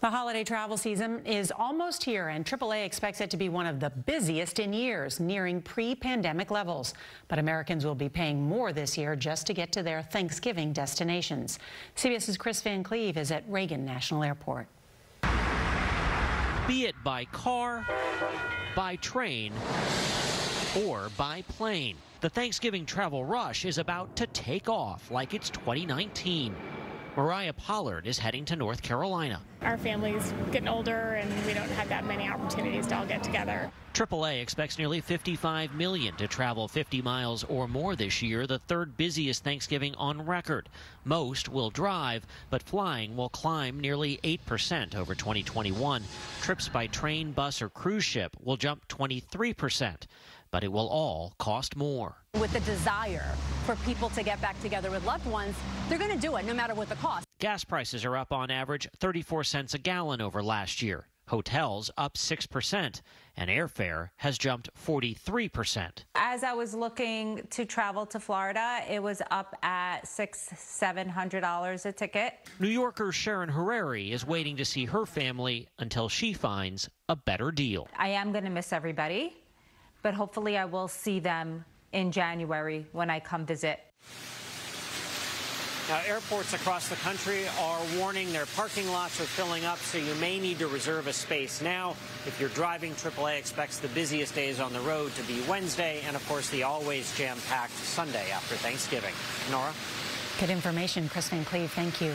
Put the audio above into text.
The holiday travel season is almost here, and AAA expects it to be one of the busiest in years, nearing pre-pandemic levels. But Americans will be paying more this year just to get to their Thanksgiving destinations. CBS's Kris Van Cleave is at Reagan National Airport. Be it by car, by train, or by plane, the Thanksgiving travel rush is about to take off like it's 2019. Mariah Pollard is heading to North Carolina. Our family's getting older and we don't have that many opportunities to all get together. AAA expects nearly 55 million to travel 50 miles or more this year, the third busiest Thanksgiving on record. Most will drive, but flying will climb nearly 8% over 2021. Trips by train, bus, or cruise ship will jump 23%, but it will all cost more. With the desire for people to get back together with loved ones, they're going to do it no matter what the cost. Gas prices are up on average 34 cents a gallon over last year. Hotels up 6%, and airfare has jumped 43%. As I was looking to travel to Florida, it was up at six, seven hundred dollars a ticket. New Yorker Sharon Harari is waiting to see her family until she finds a better deal. I am going to miss everybody, but hopefully I will see them in January when I come visit. Now, airports across the country are warning their parking lots are filling up, so you may need to reserve a space now. If you're driving, AAA expects the busiest days on the road to be Wednesday and, of course, the always jam-packed Sunday after Thanksgiving. Norah? Good information, Kris Van Cleave. Thank you.